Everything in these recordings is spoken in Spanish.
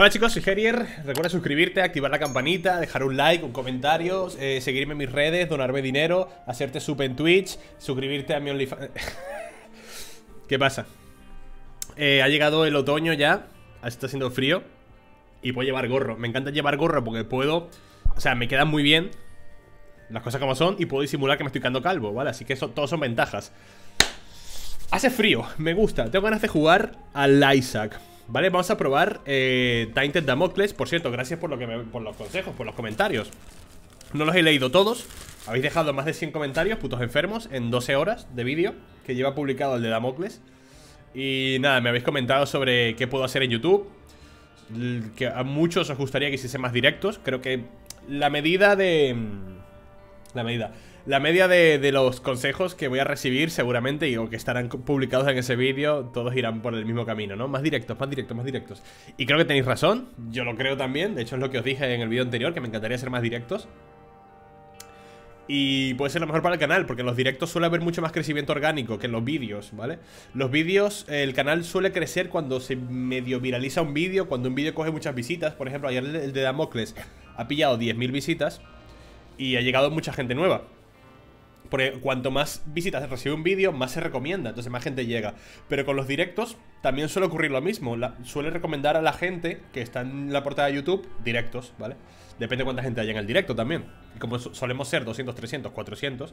Hola chicos, soy Herier. Recuerda suscribirte, activar la campanita, dejar un like, un comentario, eh, seguirme en mis redes, donarme dinero, hacerte sub en Twitch, suscribirte a mi OnlyFans. ¿Qué pasa? Eh, ha llegado el otoño ya, está haciendo frío y puedo llevar gorro. Me encanta llevar gorro porque puedo, o sea, me quedan muy bien las cosas como son y puedo disimular que me estoy quedando calvo, ¿vale? Así que eso, todos son ventajas. Hace frío, me gusta. Tengo ganas de jugar al Isaac. Vale, vamos a probar eh, Tainted Damocles. Por cierto, gracias por, lo que por los consejos, por los comentarios. No los he leído todos. Habéis dejado más de 100 comentarios, putos enfermos En 12 horas de vídeo que lleva publicado el de Damocles. Y nada, me habéis comentado sobre qué puedo hacer en YouTube Que a muchos os gustaría que hiciese más directos. Creo que la medida de... La medida la media de, los consejos que voy a recibir seguramente y o que estarán publicados en ese vídeo, todos irán por el mismo camino, ¿no? Más directos, más directos, más directos. Y creo que tenéis razón, yo lo creo también, de hecho es lo que os dije en el vídeo anterior, que me encantaría ser más directos. Y puede ser lo mejor para el canal, porque en los directos suele haber mucho más crecimiento orgánico que en los vídeos, ¿vale? Los vídeos, el canal suele crecer cuando se medio viraliza un vídeo, cuando un vídeo coge muchas visitas. Por ejemplo, ayer el de Damocles ha pillado 10.000 visitas y ha llegado mucha gente nueva. Porque cuanto más visitas recibe un vídeo, más se recomienda, entonces más gente llega. Pero con los directos también suele ocurrir lo mismo. suele recomendar a la gente que está en la portada de YouTube directos, ¿vale? Depende de cuánta gente haya en el directo también. Y como solemos ser 200, 300, 400,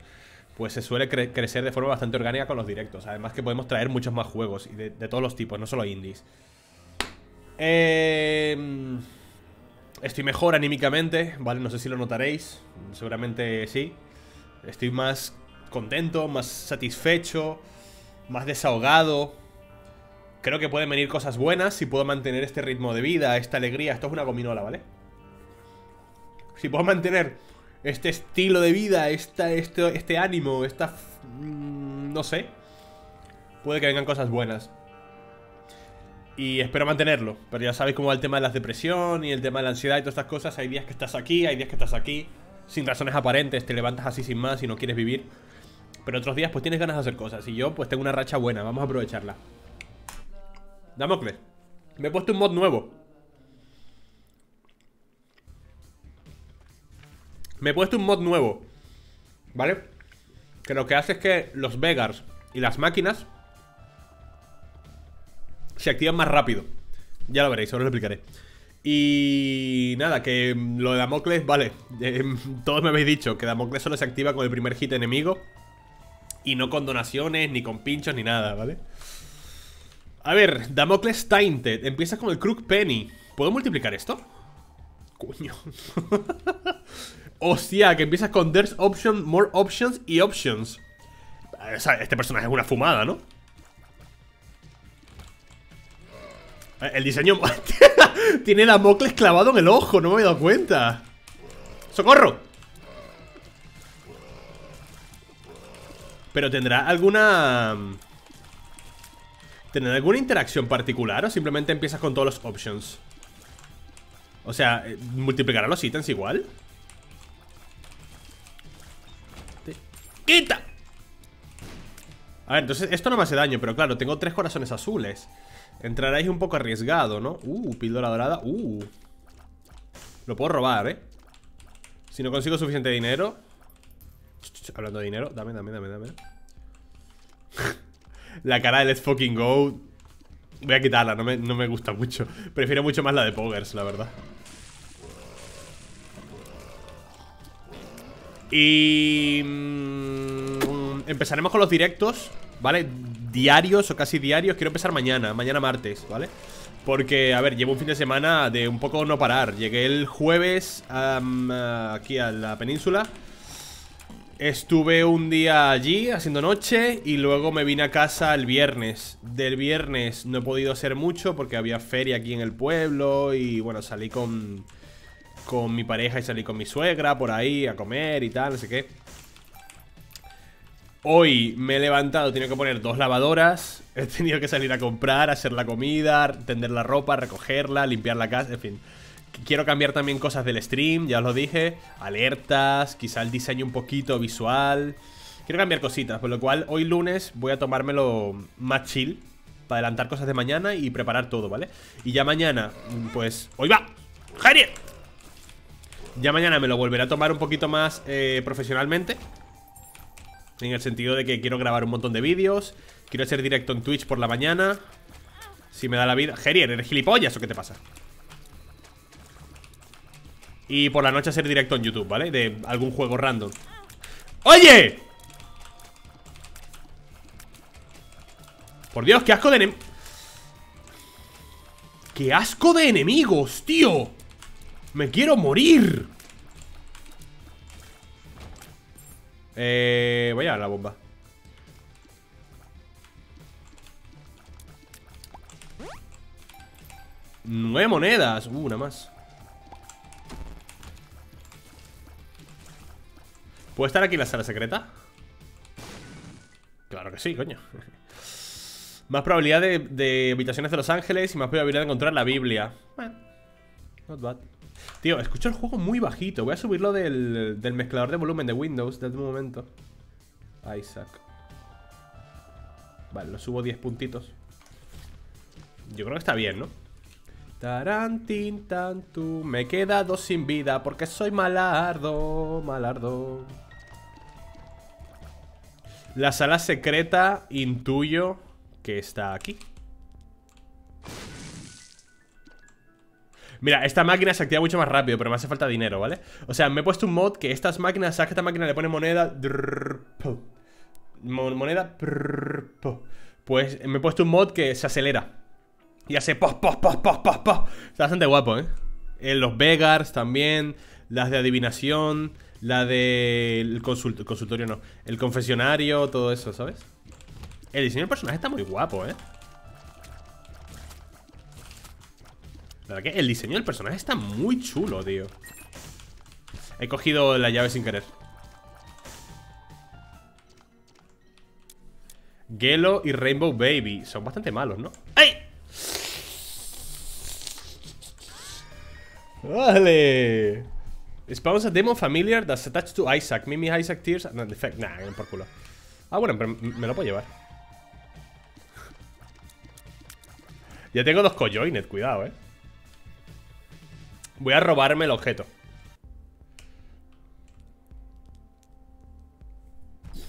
pues se suele crecer de forma bastante orgánica con los directos. Además que podemos traer muchos más juegos y de, todos los tipos, no solo indies. Em, estoy mejor anímicamente, ¿vale? No sé si lo notaréis, seguramente sí. Estoy más contento, más satisfecho, más desahogado. Creo que pueden venir cosas buenas si puedo mantener este ritmo de vida, esta alegría. Esto es una gominola, ¿vale? Si puedo mantener este estilo de vida, esta, este, este ánimo, esta... Mm, no sé. Puede que vengan cosas buenas. Y espero mantenerlo. Pero ya sabéis cómo va el tema de la depresión y el tema de la ansiedad y todas estas cosas. Hay días que estás aquí, hay días que estás aquí sin razones aparentes, te levantas así sin más y no quieres vivir. Pero otros días pues tienes ganas de hacer cosas. Y yo pues tengo una racha buena, vamos a aprovecharla. Damocles, me he puesto un mod nuevo. Me he puesto un mod nuevo. ¿Vale? Que lo que hace es que los Vegars y las máquinas se activan más rápido. Ya lo veréis, ahora lo explicaré. Y nada, que lo de Damocles, vale, eh, todos me habéis dicho que Damocles solo se activa con el primer hit enemigo y no con donaciones, ni con pinchos, ni nada, ¿vale? A ver, Damocles Tainted, empieza con el Crook Penny ¿Puedo multiplicar esto? Coño Hostia, que empieza con There's Option, More Options y Options o sea, Este personaje es una fumada, ¿no? El diseño... Tiene Damocles clavado en el ojo, no me he dado cuenta ¡Socorro! Pero tendrá alguna... ¿Tendrá alguna interacción particular o simplemente empiezas con todos los options? O sea, eh, ¿multiplicará los ítems igual? ¡Quita! A ver, entonces esto no me hace daño Pero claro, tengo tres corazones azules Entraráis un poco arriesgado, ¿no? Uh, píldora dorada Uh. Lo puedo robar, ¿eh? Si no consigo suficiente dinero. Hablando de dinero Dame, dame, dame, dame. La cara de Let's Fucking Go. Voy a quitarla, no me, no me gusta mucho. Prefiero mucho más la de Poggers, la verdad. Y... Empezaremos con los directos ¿Vale? diarios o casi diarios. Quiero empezar mañana, mañana martes, ¿vale? Porque, a ver, llevo un fin de semana de un poco no parar. Llegué el jueves aquí a la península. Estuve un día allí haciendo noche y luego me vine a casa el viernes. Del viernes no he podido hacer mucho porque había feria aquí en el pueblo Y bueno, salí con, con mi pareja y salí con mi suegra por ahí a comer y tal, no sé qué Hoy me he levantado, he tenido que poner dos lavadoras He tenido que salir a comprar, hacer la comida, tender la ropa, recogerla, limpiar la casa, en fin Quiero cambiar también cosas del stream, ya os lo dije Alertas, quizá el diseño un poquito visual Quiero cambiar cositas, por lo cual hoy lunes voy a tomármelo más chill Para adelantar cosas de mañana y preparar todo, ¿vale? Y ya mañana, pues... ¡Hoy va! ¡Genial! Ya mañana me lo volveré a tomar un poquito más eh, profesionalmente En el sentido de que quiero grabar un montón de vídeos Quiero hacer directo en Twitch por la mañana Si me da la vida Gerier, ¿eres gilipollas o qué te pasa? Y por la noche hacer directo en YouTube, ¿vale? De algún juego random ¡Oye! Por Dios, qué asco de enemigos ¡Qué asco de enemigos, tío! ¡Me quiero morir! Eh, voy a la bomba. Nueve monedas. Uh, una más. ¿Puede estar aquí la sala secreta? Claro que sí, coño. Más probabilidad de, de habitaciones de Los Ángeles Y más probabilidad de encontrar la Biblia. Bueno, not bad Tío, escucho el juego muy bajito. Voy a subirlo del, del mezclador de volumen de Windows desde un momento. Isaac. Vale, lo subo 10 puntitos. Yo creo que está bien, ¿no? Tarantin tantu. Me he quedado sin vida porque soy malardo. Malardo. La sala secreta intuyo que está aquí. Mira, esta máquina se activa mucho más rápido, pero me hace falta dinero, ¿vale? O sea, me he puesto un mod que estas máquinas, ¿sabes que esta máquina le pone moneda? Moneda. Pues me he puesto un mod que se acelera. Y hace pos, pos, pos, pos, pos, pos. Está bastante guapo, ¿eh? En los Begars también, las de adivinación, la del consultorio, no, el confesionario, todo eso, ¿sabes? El diseño del personaje está muy guapo, ¿eh? La verdad que el diseño del personaje está muy chulo, tío. He cogido la llave sin querer. Gelo y Rainbow Baby. Son bastante malos, ¿no? ¡Ay! ¡Vale! Spawns a demon familiar that's attached to Isaac. Mimi Isaac tears No, defect Nah, por culo. Ah, bueno, pero me lo puedo llevar. Ya tengo dos cojones, cuidado, eh Voy a robarme el objeto.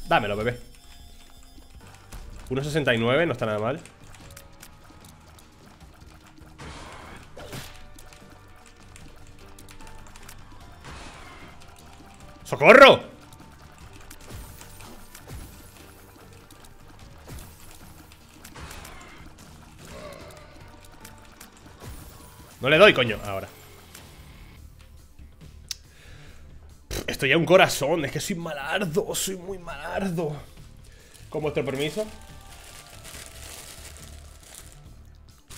Dámelo, bebé. 1.69, no está nada mal. ¡Socorro! No le doy, coño, ahora Estoy a un corazón, es que soy malardo, soy muy malardo. Con vuestro permiso.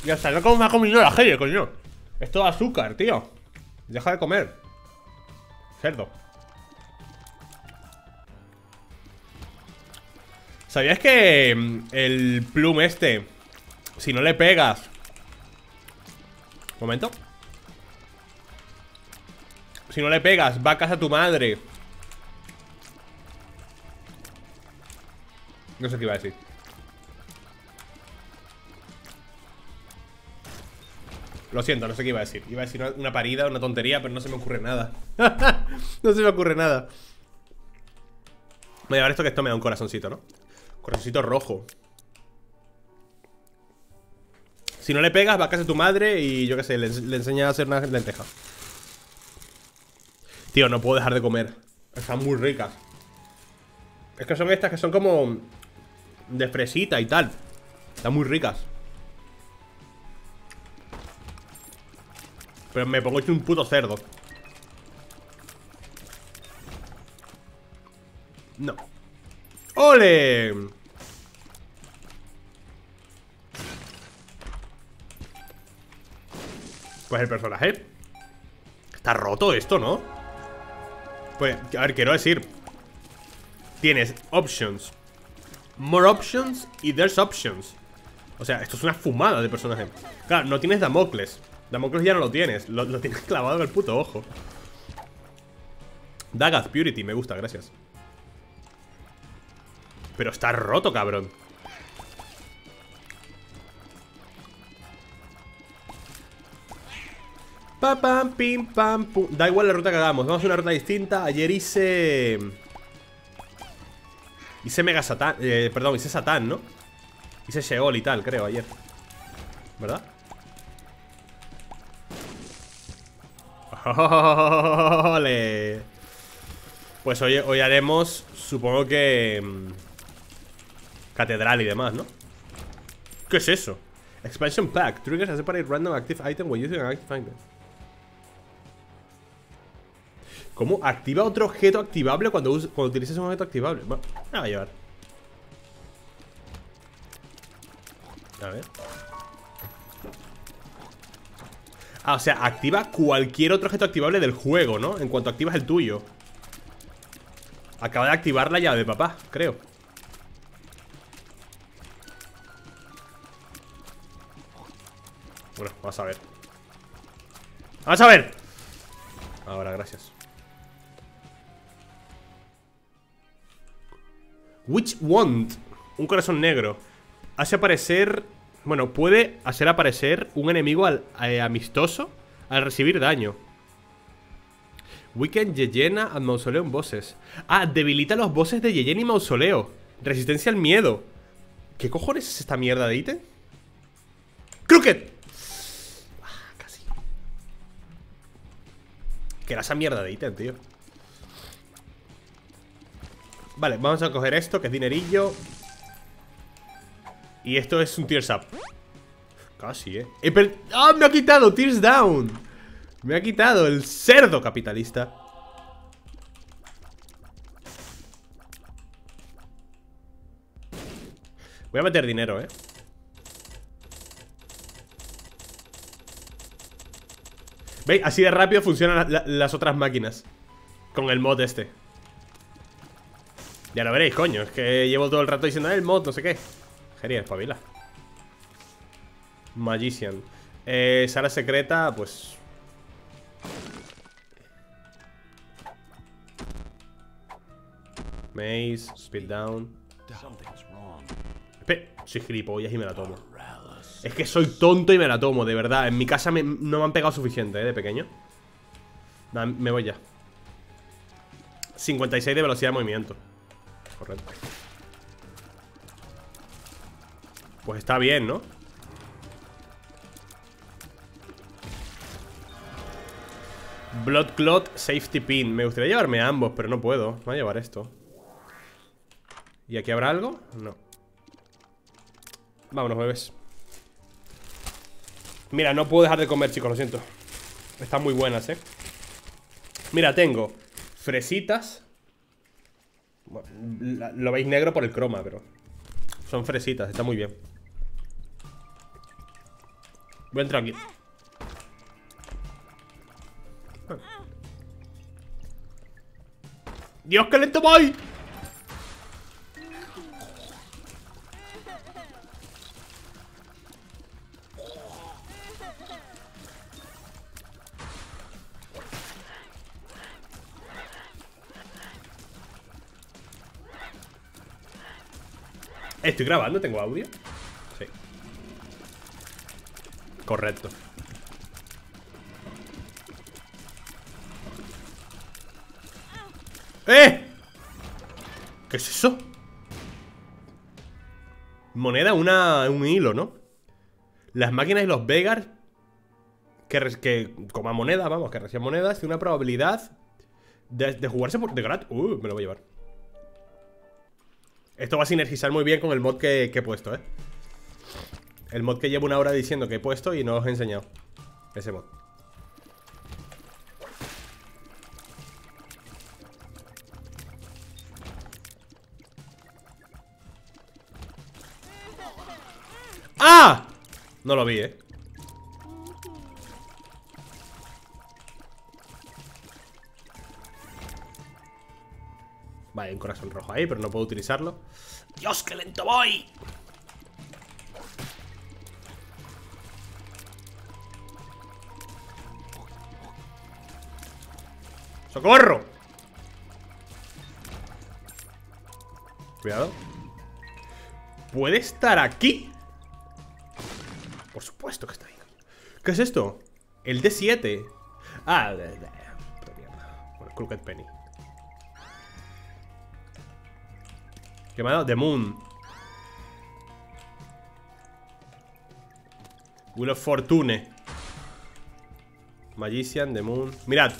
Ya está, no como me ha comido la gel, coño. Es todo azúcar, tío. Deja de comer. Cerdo. ¿Sabías que mm, el plum este, si no le pegas... momento. Si no le pegas, va a casa tu madre. No sé qué iba a decir. Lo siento, no sé qué iba a decir. Iba a decir una, parida, una tontería Pero no se me ocurre nada. No se me ocurre nada. Voy a llevar esto que esto me da un corazoncito, ¿no? Corazoncito rojo. Si no le pegas, va a casa tu madre Y yo qué sé, le, le enseña a hacer una lenteja Tío, no puedo dejar de comer. Están muy ricas. Es que son estas que son como De fresita y tal. Están muy ricas. Pero me pongo hecho un puto cerdo. No. ¡Ole! Pues el personaje Está roto esto, ¿no? Pues, a ver, quiero decir Tienes options. More options y there's options. O sea, esto es una fumada de personaje. Claro, no tienes Damocles. Damocles ya no lo tienes. Lo, tienes clavado en el puto ojo. Dagath Purity, me gusta, gracias. Pero está roto, cabrón pa, pam, pim, pam, pum. Da igual la ruta que hagamos. Vamos a una ruta distinta. Ayer hice. Hice Mega Satán. Eh, perdón, hice Satán, ¿no? Hice Sheol y tal, creo, ayer. ¿Verdad? ¡Ole! Pues hoy, hoy haremos, supongo que... mm, Catedral y demás, ¿no? ¿Qué es eso? Expansion Pack. Triggers a separate random active item when using an active item. ¿Cómo? Activa otro objeto activable cuando, cuando utilices un objeto activable. Bueno, me va a llevar. A ver. Ah, o sea, activa cualquier otro objeto activable del juego, ¿no? En cuanto activas el tuyo. Acaba de activar la llave de papá, creo. Bueno, vamos a ver. ¡Vamos a ver! Ahora, gracias. Witch Wand. Un corazón negro. Hace aparecer. Bueno, puede hacer aparecer un enemigo al- eh, amistoso al recibir daño. Weekend Yeyena and Mausoleo en bosses. Ah, debilita los bosses de Yeyena y Mausoleo. Resistencia al miedo. ¿Qué cojones es esta mierda de ítem? ¡Crooked! Ah, casi. Que era esa mierda de ítem, tío. Vale, vamos a coger esto, que es dinerillo. Y esto es un Tears Up. Casi, eh. ¡Ah! me ha quitado Tears Down! Me ha quitado el cerdo capitalista. Voy a meter dinero, eh. ¿Veis? Así de rápido funcionan la- la- las otras máquinas. Con el mod este. Ya lo veréis, coño. Es que llevo todo el rato diciendo "Ah, el mod, no sé qué. Genial, espabila. Magician. Eh, sala secreta, pues. Maze, speed down. Espe- soy gilipollas y me la tomo. Es que soy tonto y me la tomo, de verdad. En mi casa no me han pegado suficiente, ¿eh? De pequeño. Nah, me voy ya. 56 de velocidad de movimiento. Correcto. Pues está bien, ¿no? Blood Clot Safety Pin. Me gustaría llevarme ambos, pero no puedo. Voy a llevar esto. ¿Y aquí habrá algo? No. Vámonos, bebés. Mira, no puedo dejar de comer, chicos, lo siento. Están muy buenas, ¿eh? Mira, tengo fresitas. Lo veis negro por el croma, pero son fresitas, está muy bien. Voy a entrar aquí. ¡Dios, qué lento voy! ¿Estoy grabando? ¿Tengo audio? Sí. Correcto. ¡Eh! ¿Qué es eso? Moneda, una, un hilo, ¿no? Las máquinas y los Vegas que, que como moneda, vamos, que reciben monedas, tiene una probabilidad de, de jugarse por de gratis. Uh, me lo voy a llevar. Esto va a sinergizar muy bien con el mod que, he puesto, ¿eh? El mod que llevo una hora diciendo que he puesto y no os he enseñado. Ese mod. ¡Ah! No lo vi, ¿eh? Vale, hay un corazón rojo ahí, pero no puedo utilizarlo. ¡Dios, qué lento voy! ¡Socorro! Cuidado. ¿Puede estar aquí? Por supuesto que está ahí. ¿Qué es esto? El D7. Ah, de, de, mierda. Bueno, Crooked Penny. ¿Qué me ha dado? The Moon. Wheel of Fortune. Magician, The Moon. Mirad.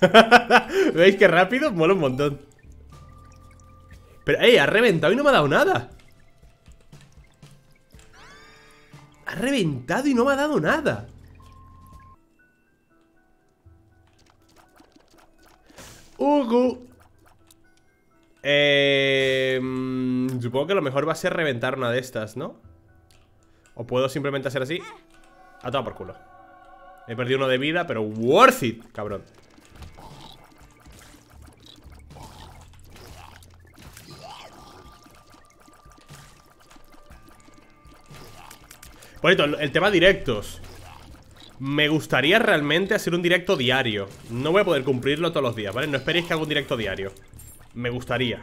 ¿Veis qué rápido? Mola un montón. Pero, ¡ey! Ha reventado y no me ha dado nada. Ha reventado y no me ha dado nada. Ugu. Eh, mm, supongo que lo mejor va a ser reventar una de estas, ¿no? O puedo simplemente hacer así A todo por culo He perdido uno de vida, pero worth it, cabrón Bonito, el tema directos Me gustaría realmente hacer un directo diario No voy a poder cumplirlo todos los días, ¿vale? No esperéis que haga un directo diario Me gustaría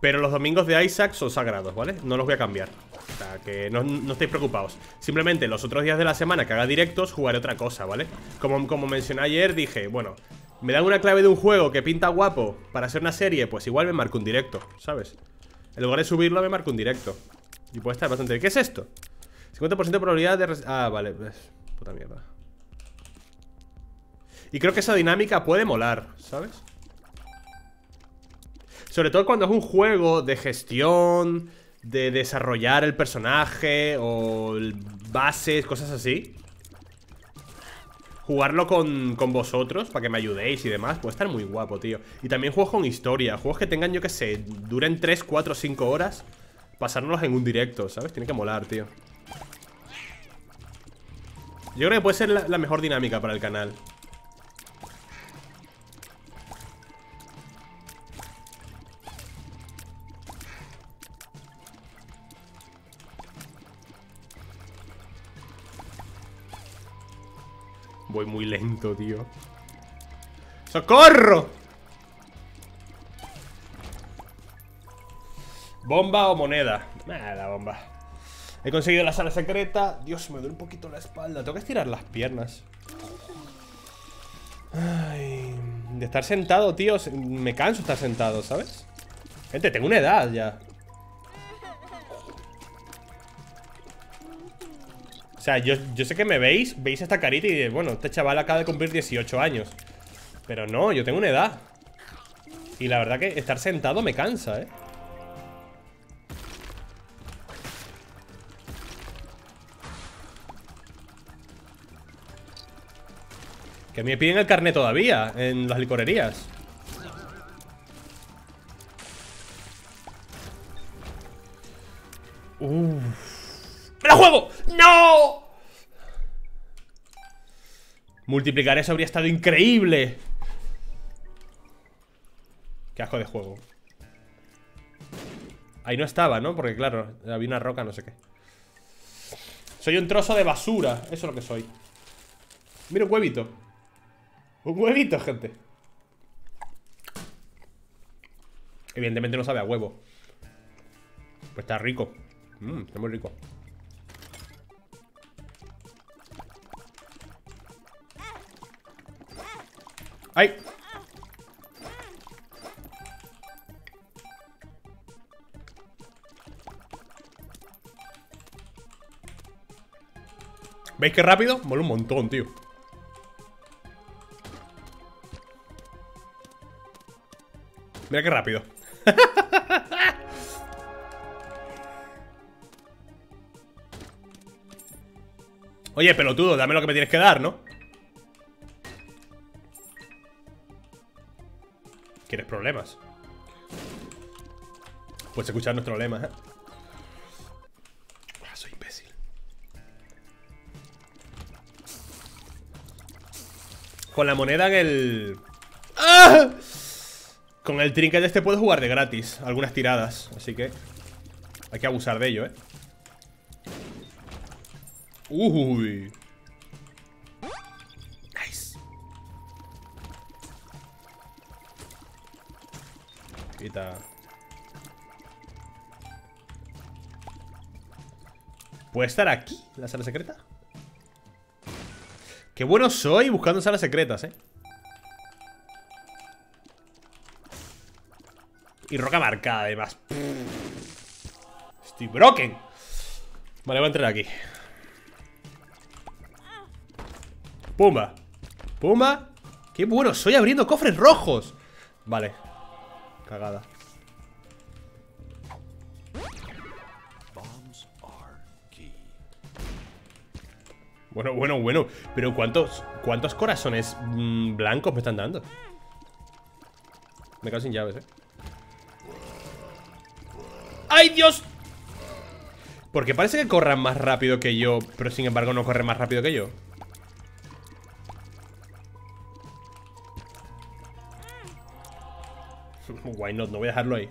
Pero los domingos de Isaac son sagrados, ¿vale? No los voy a cambiar O sea, que no, no estéis preocupados Simplemente los otros días de la semana que haga directos Jugaré otra cosa, ¿vale? Como, como mencioné ayer, dije, bueno Me dan una clave de un juego que pinta guapo Para hacer una serie, pues igual me marco un directo ¿Sabes? En lugar de subirlo me marco un directo Y puede estar bastante... ¿Qué es esto? 50% de probabilidad de... Ah, vale, Y creo que esa dinámica puede molar, ¿sabes? Sobre todo cuando es un juego de gestión De desarrollar el personaje O bases, cosas así Jugarlo con, con, vosotros Para que me ayudéis y demás Puede estar muy guapo, tío Y también juegos con historia Juegos que tengan, yo que sé Duren 3, 4, 5 horas Pasárnoslos en un directo, ¿sabes? Tiene que molar, tío yo creo que puede ser la, mejor dinámica para el canal Voy muy lento, tío ¡Socorro! ¿Bomba o moneda? Nada, bomba He conseguido la sala secreta. Dios, me duele un poquito la espalda. Tengo que estirar las piernas. Ay, De estar sentado, tío Me canso estar sentado, ¿sabes? Gente, tengo una edad ya. O sea, yo, yo sé que me veis Veis esta carita y bueno, este chaval acaba de cumplir 18 años. Pero no, yo tengo una edad. Y la verdad que estar sentado me cansa, ¿eh? Que me piden el carnet todavía En las licorerías. Uff ¡Me la juego! ¡No! Multiplicar eso habría estado increíble. Qué asco de juego. Ahí no estaba, ¿no? Porque claro, había una roca, no sé qué. Soy un trozo de basura Eso es lo que soy. Mira un huevito un huevito, gente. Evidentemente no sabe a huevo. Pues está rico. Mmm, está muy rico. ¡Ay! ¿Veis qué rápido? Mola un montón, tío Mira qué rápido Oye, pelotudo, dame lo que me tienes que dar, ¿no? ¿Quieres problemas? Puedes escuchar nuestros problemas, ¿eh? Ah, soy imbécil Con la moneda en el... ¡Ah! Con el trinket este puedo jugar de gratis Algunas tiradas, así que Hay que abusar de ello, eh Uy. Nice. Quita. ¿Puede estar aquí, la sala secreta? Qué bueno soy buscando salas secretas, eh Y roca marcada, además. Estoy broken. Vale, voy a entrar aquí. Pumba. Pumba. Qué bueno soy abriendo cofres rojos. Vale. Cagada. Bueno, bueno, bueno. Pero ¿cuántos, cuántos corazones mm, blancos me están dando? Me quedo sin llaves, eh ¡Ay, Dios! Porque parece que corran más rápido que yo Pero sin embargo no corren más rápido que yo. Why not, no voy a dejarlo ahí.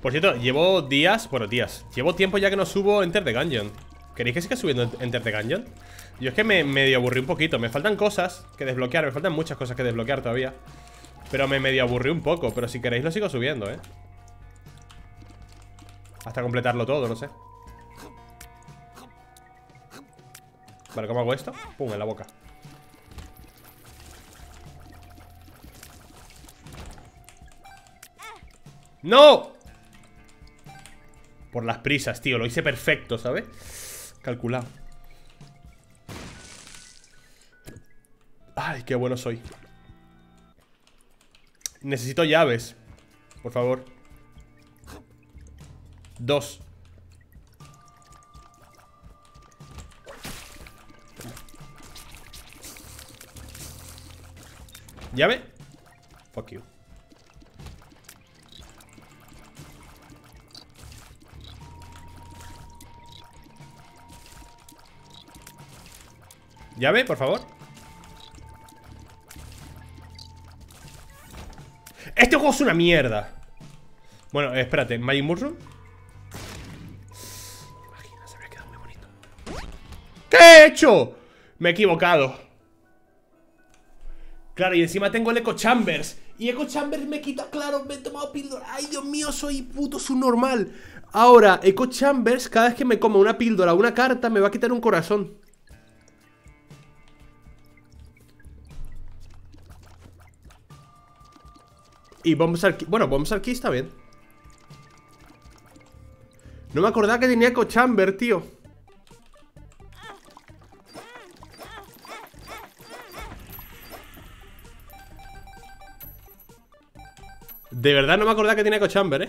Por cierto, llevo días Bueno, días. Llevo tiempo ya que no subo Enter the Gungeon. ¿Queréis que siga subiendo Enter the Gungeon? Yo es que me medio aburrí un poquito. Me faltan cosas que desbloquear Me faltan muchas cosas que desbloquear todavía. Pero me medio aburrí un poco Pero si queréis lo sigo subiendo, ¿eh? Hasta completarlo todo, no sé Vale, ¿cómo hago esto? Pum, en la boca ¡No! Por las prisas, tío Lo hice perfecto, ¿sabes? Calculado Ay, qué bueno soy Necesito llaves Por favor Dos ¿Llave? Fuck you ¿Llave, por favor? Este juego es una mierda Bueno, espérate, Magic Mushroom he hecho? Me he equivocado. Claro, y encima tengo el Echo Chambers. Y Echo Chambers me quita, claro, me he tomado píldora. Ay, Dios mío, soy puto subnormal. Ahora, Echo Chambers, cada vez que me como una píldora una carta Me va a quitar un corazón. Y vamos al... Bueno, vamos al está bien. No me acordaba que tenía Cochamber, tío De verdad no me acordaba que tenía Cochamber, eh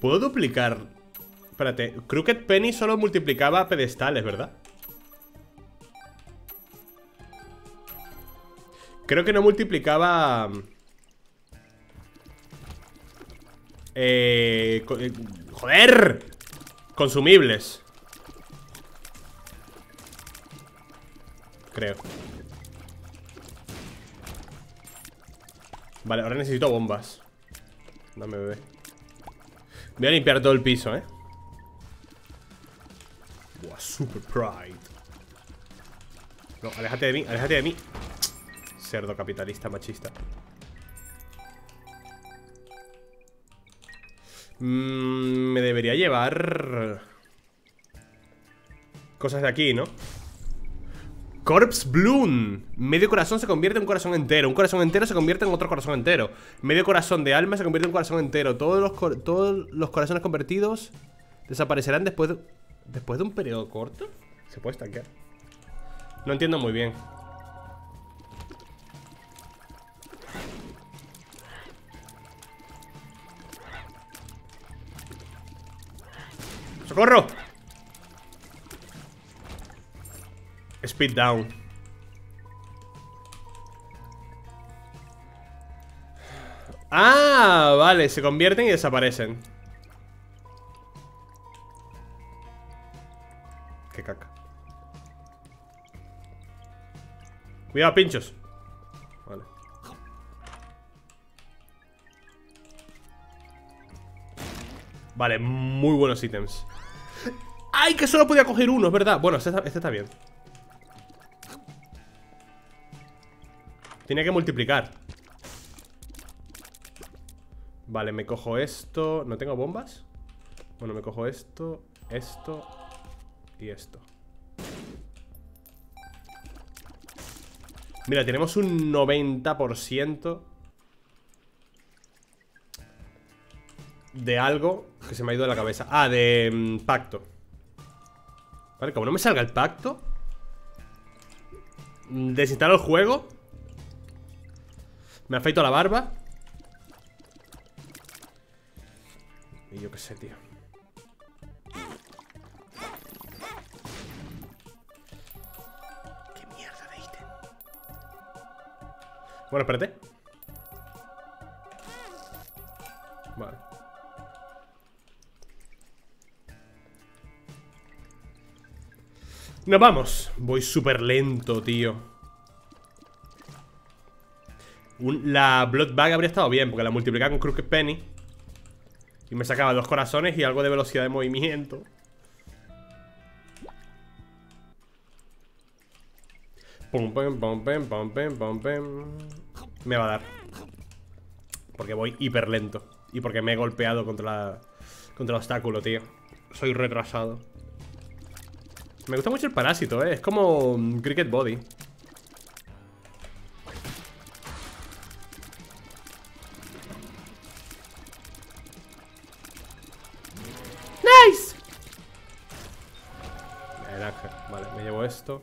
¿Puedo duplicar? Espérate, Crooked Penny solo multiplicaba pedestales, ¿verdad? Creo que no multiplicaba... Eh, eh ¡Joder! Consumibles. Creo. Vale, ahora necesito bombas. Dame, bebé. Voy a limpiar todo el piso, ¿eh? Buah, super pride. No, aléjate de mí, aléjate de mí Cerdo capitalista machista. Mm, Me debería llevar Cosas de aquí, ¿no? Corpse Bloom. Medio corazón se convierte en un corazón entero. Un corazón entero se convierte en otro corazón entero. Medio corazón de alma se convierte en un corazón entero. Todos los, corazones convertidos Desaparecerán después de, Después de un periodo corto. ¿Se puede estanquear? No entiendo muy bien ¡Socorro! Speed down. Ah, vale, se convierten y desaparecen. Qué caca. Cuidado, pinchos. Vale. Vale, muy buenos ítems ¡Ay, que solo podía coger uno! Es verdad. Bueno, este está, este bien. Tenía que multiplicar. Vale, me cojo esto. ¿No tengo bombas? Bueno, me cojo esto Esto Y esto. Mira, tenemos un 90% De algo que se me ha ido de la cabeza. Ah, de mm, pacto Vale, como no me salga el pacto Desinstalo el juego Me afeito la barba Y yo qué sé, tío ¿Qué mierda de ítem? Bueno, espérate Nos vamos. Voy súper lento, tío. La Blood Bag habría estado bien Porque la multiplicaba con Crooked Penny. Y me sacaba dos corazones y algo de velocidad de movimiento. Me va a dar. Porque voy hiper lento. Y porque me he golpeado contra, contra el obstáculo, tío. Soy retrasado me gusta mucho el parásito, ¿eh? Es como Cricket Body. ¡Nice! Vale, me llevo esto.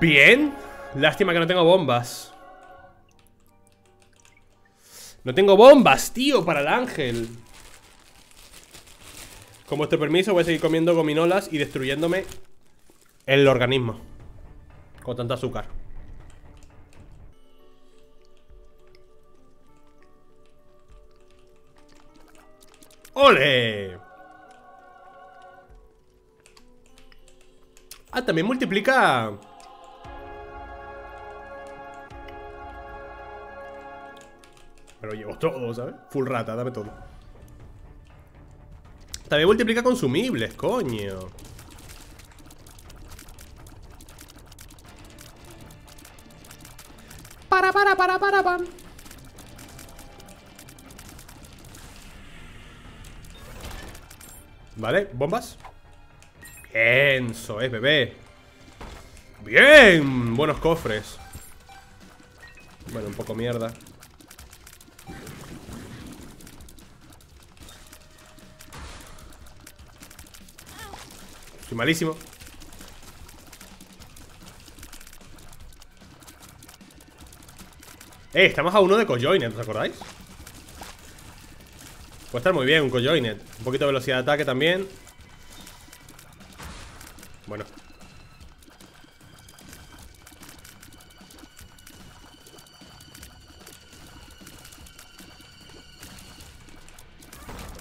Bien. Lástima que no tengo bombas. No tengo bombas, tío, para el ángel. Con vuestro permiso voy a seguir comiendo gominolas y destruyéndome el organismo. Con tanto azúcar. ¡Ole! Ah, también multiplica... Pero llevo todo, ¿sabes? Full rata, dame todo también multiplica consumibles, coño. Para, para, para, para, para Vale, bombas. Bien, eso es, bebé. Bien, buenos cofres. Bueno, un poco mierda malísimo. Eh, estamos a uno de Cojoinet, ¿os acordáis? Puede estar muy bien un Cojoinet Un poquito de velocidad de ataque también Bueno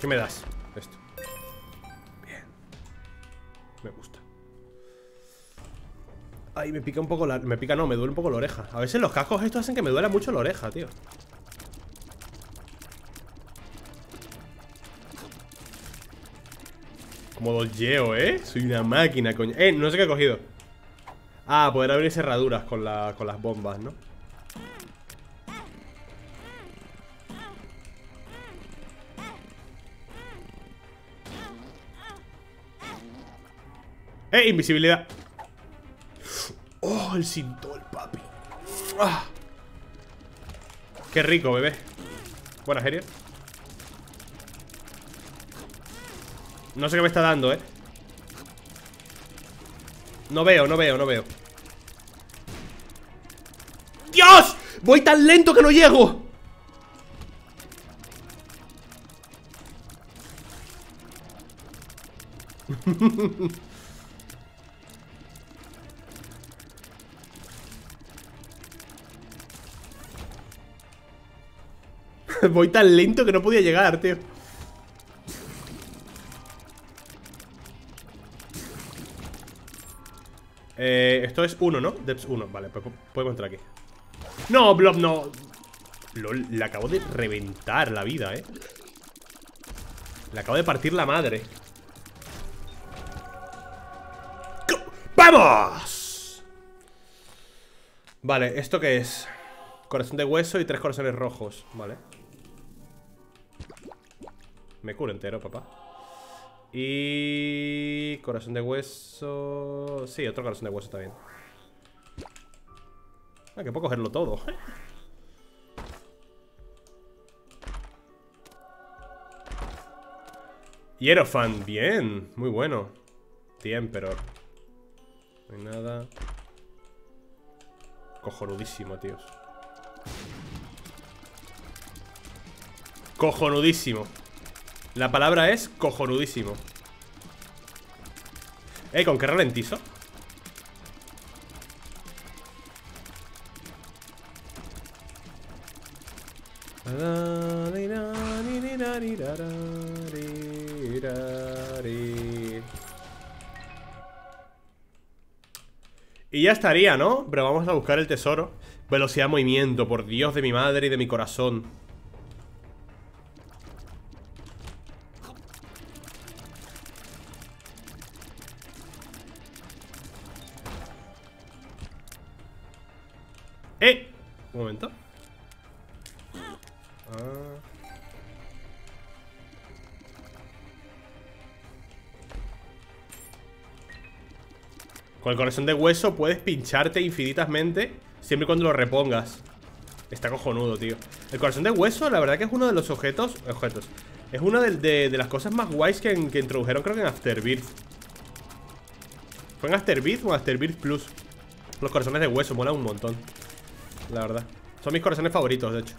¿Qué me das? Me pica un poco la... Me pica, no, me duele un poco la oreja A veces los cascos estos hacen que me duela mucho la oreja, tío Como doljeo, ¿eh? Soy una máquina, coño Eh, no sé qué he cogido Ah, poder abrir cerraduras con, la, con las bombas, ¿no? ¡Eh! Invisibilidad El sintol, papi. Ah. Qué rico, bebé. Buena, Gerier No sé qué me está dando, eh. No veo, no veo, no veo. ¡Dios! Voy tan lento que no llego Voy tan lento que no podía llegar, tío. Eh, Esto es uno, ¿no? Depth 1, vale, pues podemos entrar aquí. No, Blob, no. LOL, le acabo de reventar la vida, eh. Le acabo de partir la madre. ¡Vamos! Vale, ¿esto qué es? Corazón de hueso y tres corazones rojos. Vale Me curo entero, papá. Y... Corazón de hueso... Sí, otro corazón de hueso también Ah, que puedo cogerlo todo. Hierofan, bien, muy bueno. Pero No hay nada. Cojonudísimo, tíos Cojonudísimo La palabra es cojonudísimo Eh, ¿con qué ralentizo? Y ya estaría, ¿no? Pero vamos a buscar el tesoro Velocidad movimiento, por Dios de mi madre y de mi corazón El corazón de hueso puedes pincharte infinitamente Siempre y cuando lo repongas. Está cojonudo, tío. El corazón de hueso, la verdad que es uno de los objetos Objetos Es una de, las cosas más guays que, introdujeron creo que en Afterbirth ¿Fue en Afterbirth o en Afterbirth Plus? Los corazones de hueso, mola un montón La verdad. Son mis corazones favoritos, de hecho.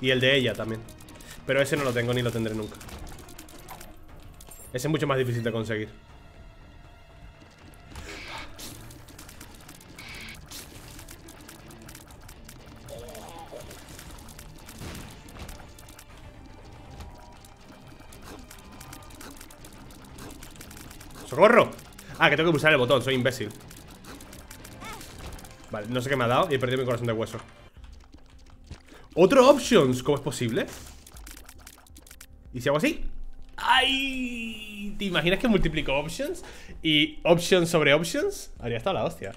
Y el de ella también. Pero ese no lo tengo ni lo tendré nunca ese es mucho más difícil de conseguir. ¡Socorro! Ah, que tengo que pulsar el botón, soy imbécil Vale, no sé qué me ha dado y he perdido mi corazón de hueso Otro options, ¿cómo es posible? ¿Y si hago así? ¡Ay! ¿Te imaginas que multiplico options? Y options sobre options Habría estado la hostia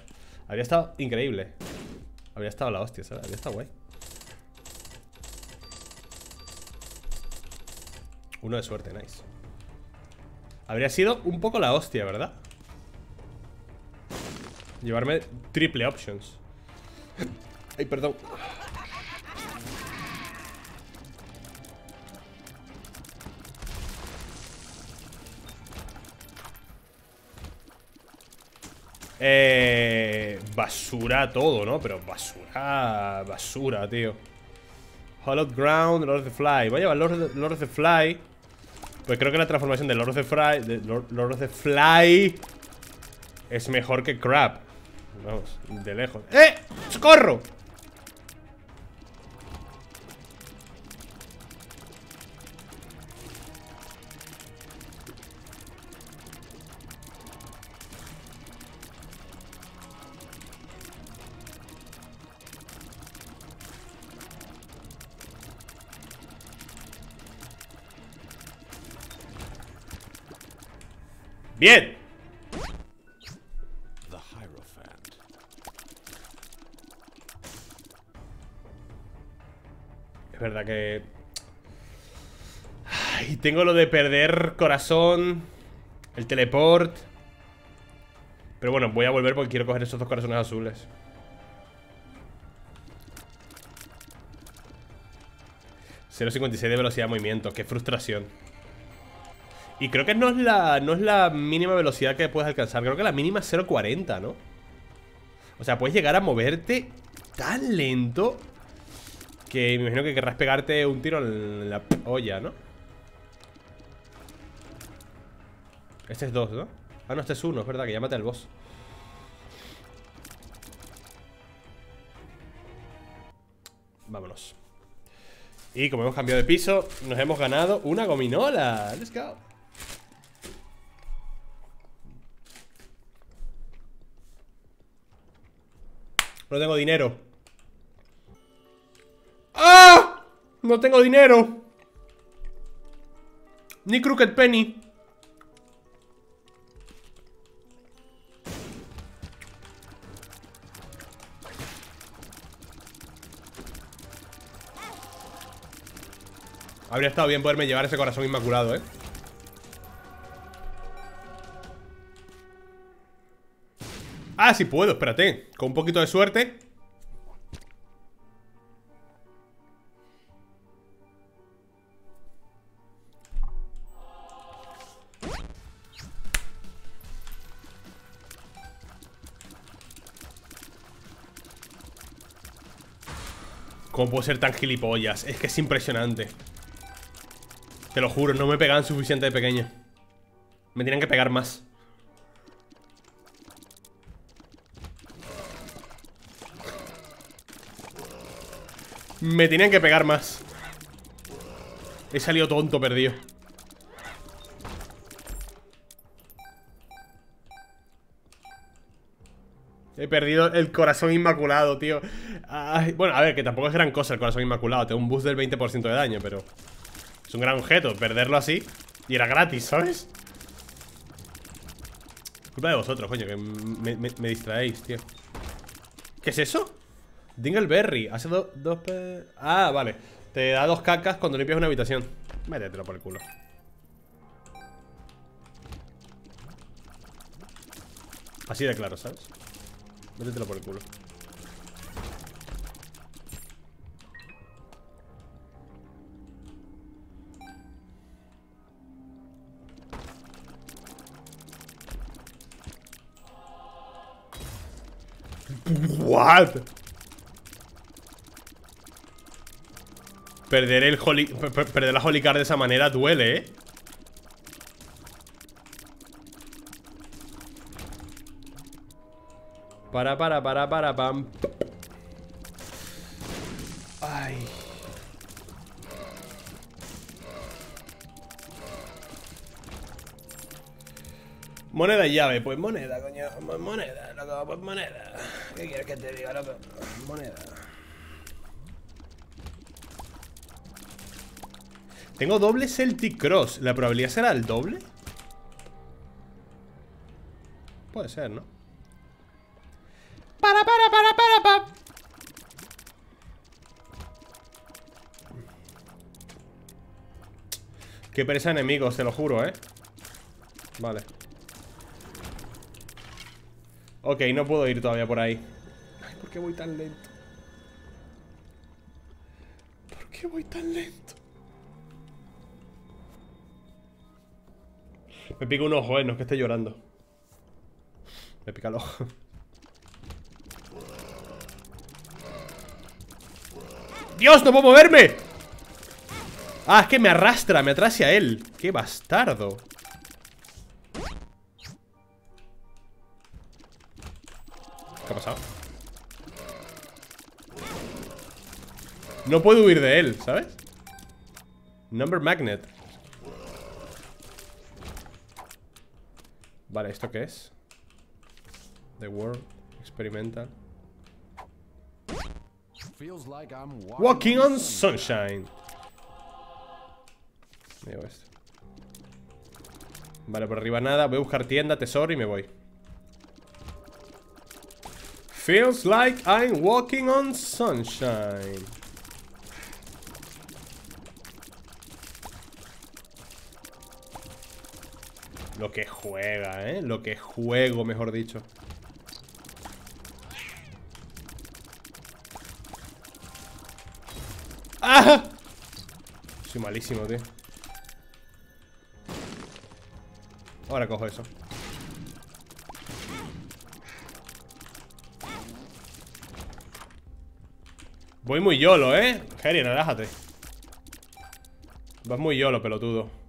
Habría estado increíble Habría estado la hostia, ¿sabes? Habría estado guay Uno de suerte, nice Habría sido un poco la hostia, ¿verdad? Llevarme triple options Ay, perdón Eh, basura todo, ¿no? Pero basura, basura, tío Hollow Ground, Lord of the Fly Voy a llevar Lord, Lord of the Fly Pues creo que la transformación de Lord of the Fly de Lord, of the Fly Es mejor que Crab Vamos, de lejos ¡Eh! ¡Socorro! Bien. Es verdad que... Ay, tengo lo de perder corazón El teleport Pero bueno, voy a volver porque quiero coger esos dos corazones azules. 0.56 de velocidad de movimiento Qué frustración y creo que no es la, no es la mínima velocidad que puedes alcanzar. Creo que la mínima es 0.40, ¿no? O sea, puedes llegar a moverte tan lento que me imagino que querrás pegarte un tiro en la olla, ¿no? Este es 2, ¿no? Ah, no, este es 1, es verdad, que llámate al boss Vámonos Y como hemos cambiado de piso Nos hemos ganado una gominola Let's go No tengo dinero. ¡Ah! No tengo dinero. Ni Crooked Penny. Habría estado bien poderme llevar ese corazón inmaculado, ¿eh? Ah, sí puedo, espérate. Con un poquito de suerte. ¿Cómo puedo ser tan gilipollas? Es que es impresionante. Te lo juro, no me pegaban suficiente de pequeño. Me tienen que pegar más Me tenían que pegar más. He salido tonto, perdido. He perdido el corazón inmaculado, tío. Bueno, a ver, que tampoco es gran cosa el corazón inmaculado. Tengo un boost del 20% de daño, pero Es un gran objeto, perderlo así Y era gratis, ¿sabes? Culpa de vosotros, coño, que me, me distraéis, tío. ¿Qué es eso? Dingleberry, hace dos Ah, vale Te da dos cacas cuando limpias una habitación Métetelo por el culo Así de claro, ¿sabes? Métetelo por el culo What? Perder el Holy... Perder la Holy Card de esa manera duele, ¿eh? Para, para, para, para, pam. Ay. Moneda y llave, pues moneda, coño. Moneda, loco, pues moneda. ¿Qué quieres que te diga, loco? Moneda Tengo doble Celtic Cross. ¿La probabilidad será el doble? Puede ser, ¿no? Para, para, para, para, para. Qué pereza enemigos, te lo juro, ¿eh? Vale Ok, no puedo ir todavía por ahí Ay, ¿por qué voy tan lento? ¿Por qué voy tan lento? Me pica un ojo, eh, no es que esté llorando Me pica el ojo ¡Dios, no puedo moverme! Ah, es que me arrastra, me atrae hacia él ¡Qué bastardo! ¿Qué ha pasado? No puedo huir de él, ¿sabes? Number magnet Vale, ¿esto qué es? The World Experimental Walking on Sunshine. Me llevo esto. Vale, por arriba nada Voy a buscar tienda, tesoro y me voy. Feels like I'm walking on sunshine. Lo que juega, ¿eh? Lo que juego, mejor dicho ¡Ah! Soy malísimo, tío Ahora cojo eso Voy muy yolo, ¿eh? Geri, relájate Vas muy yolo, pelotudo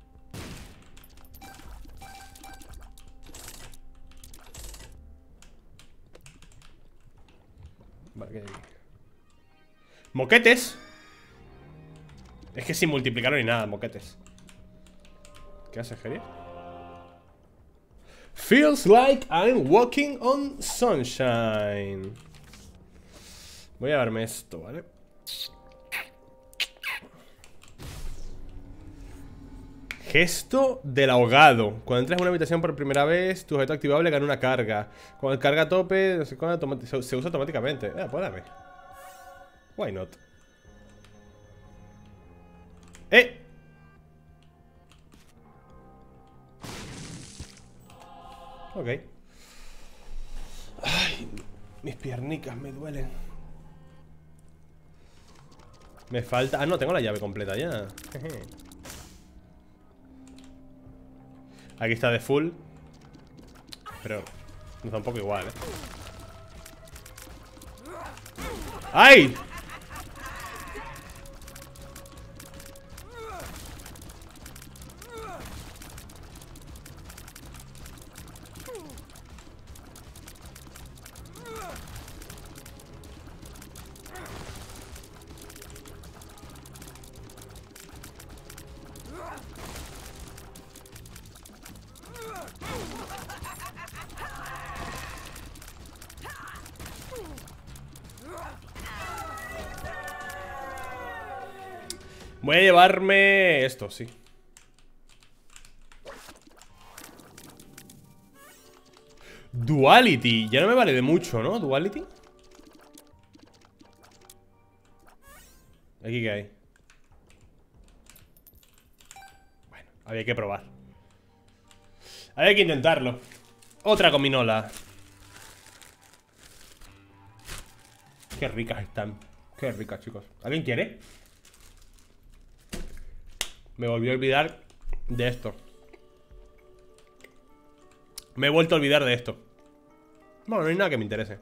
Moquetes Es que sin multiplicar ni nada, moquetes ¿Qué hace, Jerry? Feels like I'm walking on sunshine Voy a darme esto, ¿vale? Gesto del ahogado. Cuando entras en una habitación por primera vez, tu objeto activable gana una carga. Cuando carga a tope, no sé se, usa automáticamente. Eh, pues. Why not? ¡Eh! Ok. Ay, mis piernicas me duelen. Me falta... Ah, no, tengo la llave completa ya. Aquí está de full Pero nos da un poco igual, ¿eh? ¡Ay! Llevarme esto, sí. Duality Ya no me vale de mucho, ¿no? Duality. Aquí que hay. Bueno, había que probar. Había que intentarlo. Otra gominola. Qué ricas están. Qué ricas, chicos. ¿Alguien quiere? Me volví a olvidar de esto. Me he vuelto a olvidar de esto. Bueno, no hay nada que me interese.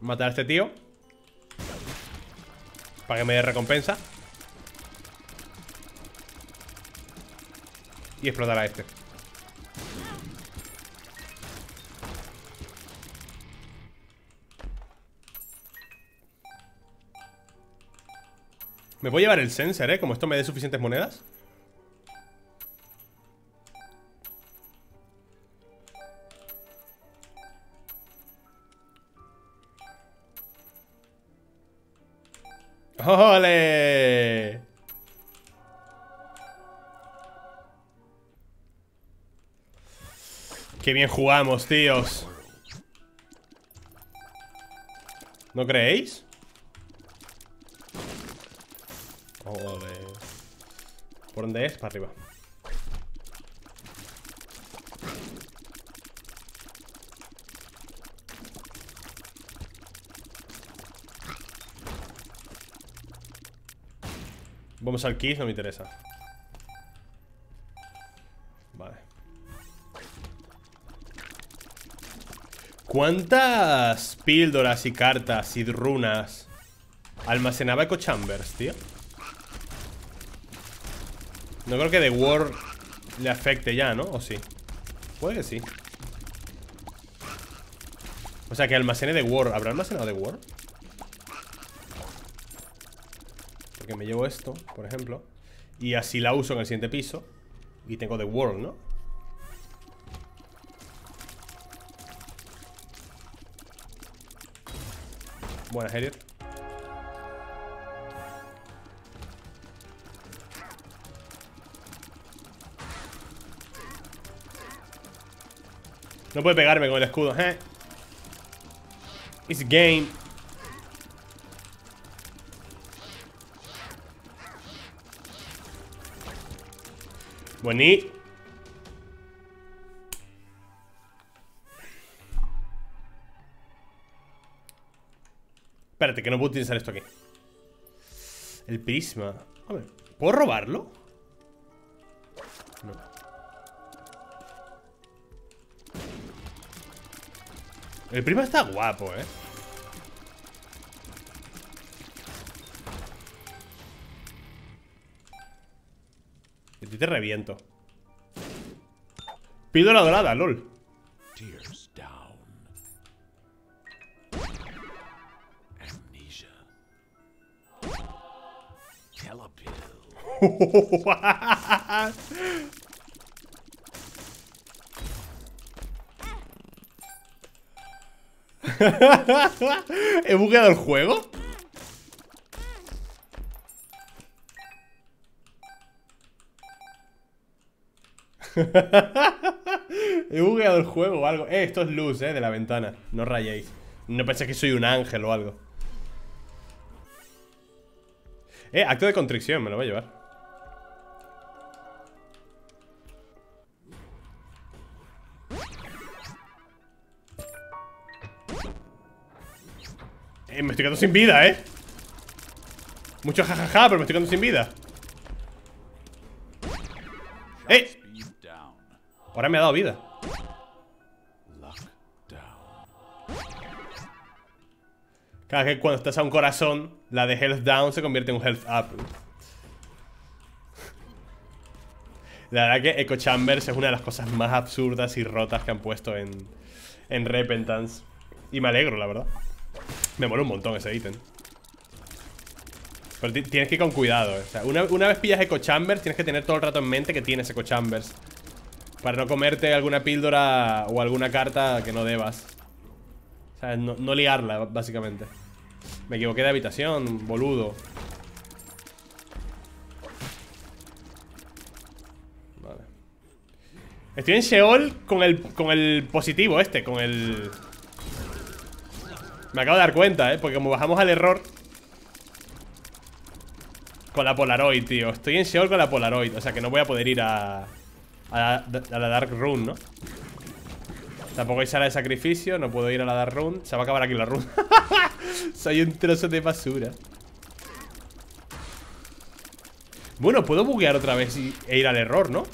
Matar a este tío. Para que me dé recompensa. Y explotar a este. Me voy a llevar el sensor, ¿eh? Como esto me dé suficientes monedas ¡Ole! ¡Qué bien jugamos, tíos! ¿No creéis? ¿Por dónde es? Para arriba Vamos al Kiss, no me interesa Vale ¿Cuántas píldoras y cartas y runas almacenaba Echo Chambers, tío? No creo que The War le afecte ya, ¿no? ¿O sí? Puede que sí O sea, que almacene The War ¿Habrá almacenado The War? Porque me llevo esto, por ejemplo Y así la uso en el siguiente piso Y tengo The World, ¿no? Buena, Harrier No puede pegarme con el escudo, ¿eh? It's game. Buení. Espérate, que no puedo utilizar esto aquí. El prisma. A ver, ¿puedo robarlo? El primo está guapo, eh. Y ti te reviento. Pido la dorada, lol ¿He bugueado el juego? He bugueado el juego o algo. Eh, esto es luz, eh, de la ventana. No rayéis. No penséis que soy un ángel o algo. Eh, acto de contrición, me lo voy a llevar. Estoy quedando sin vida, ¿eh? Mucho jajaja, pero me estoy quedando sin vida. ¡Eh! Ahora me ha dado vida. Cada que cuando estás a un corazón La de health down se convierte en un health up. La verdad que Echo Chambers es una de las cosas más absurdas y rotas que han puesto en Repentance. Y me alegro, la verdad me mola un montón ese ítem. Pero tienes que ir con cuidado o sea, una, vez pillas Echo Chambers Tienes que tener todo el rato en mente que tienes Echo Chambers. Para no comerte alguna píldora O alguna carta que no debas. O sea, no, liarla, básicamente. Me equivoqué de habitación, boludo. Vale. Estoy en Sheol con el, con el positivo este Con el... Me acabo de dar cuenta, ¿eh? Porque como bajamos al error Con la Polaroid, tío Estoy en Sheol con la Polaroid O sea que no voy a poder ir a... A la, Dark Rune, ¿no? Tampoco hay sala de sacrificio No puedo ir a la Dark Rune Se va a acabar aquí la Rune Soy un trozo de basura Bueno, puedo buguear otra vez e ir al error, ¿no?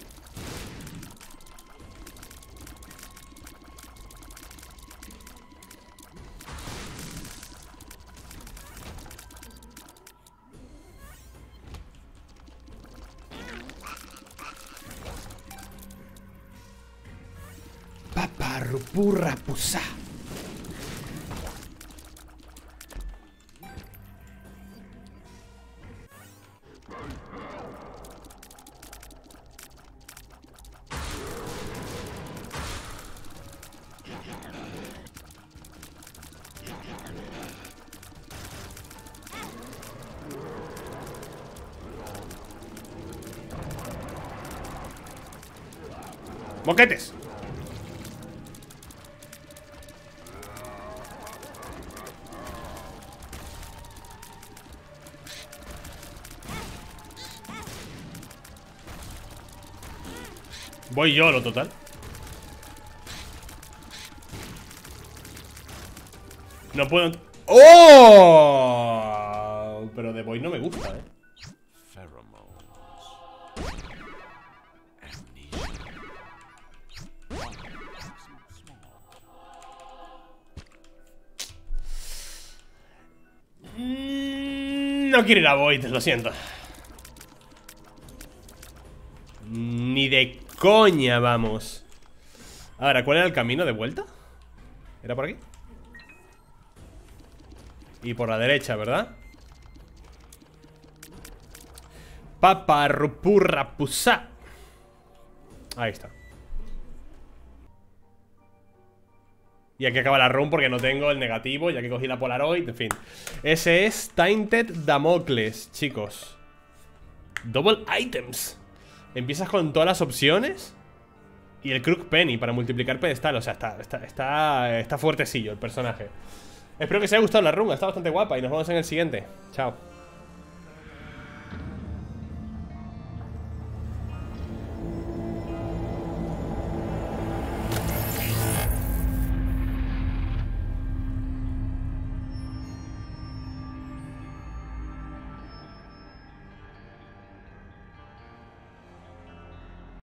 Voy yo lo total. No puedo... ¡Oh! Pero de Boy no me gusta, eh. Mm, No quiero ir a Void, lo siento coña vamos Ahora, ¿cuál era el camino de vuelta? ¿Era por aquí? Y por la derecha, ¿verdad? Paparrupurrapusa Ahí está Y aquí acaba la run porque no tengo el negativo Ya que cogí la Polaroid, en fin Ese es Tainted Damocles, chicos Double items Empiezas con todas las opciones Y el Crook Penny para multiplicar pedestal O sea, está, está, está, fuertecillo el personaje. Espero que os haya gustado la run, está bastante guapa Y nos vemos en el siguiente. Chao